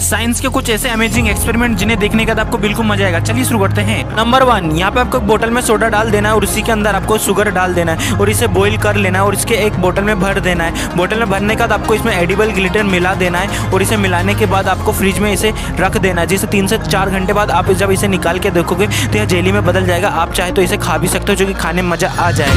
Science के कुछ ऐसे अमेजिंग एक्सपेरिमेंट जिन्हें देखने के बाद आपको बिल्कुल मज़ा आएगा। चलिए शुरू करते हैं। नंबर वन यहाँ पे आपको बोतल में सोडा डाल देना है और उसी के अंदर आपको शुगर डाल देना है और इसे बॉईल कर लेना है और इसके एक बोतल में भर देना है। बोतल में भरने के बाद आपको इसमें एडिबल ग्लिटर मिला देना है और इसे मिलाने के बाद आपको फ्रिज में इसे रख देना है। जिसे तीन से चार घंटे बाद आप जब इसे निकाल के देखोगे तो यह जेली में बदल जाएगा। आप चाहे तो इसे खा भी सकते हो, जो कि खाने में मज़ा आ जाएगा।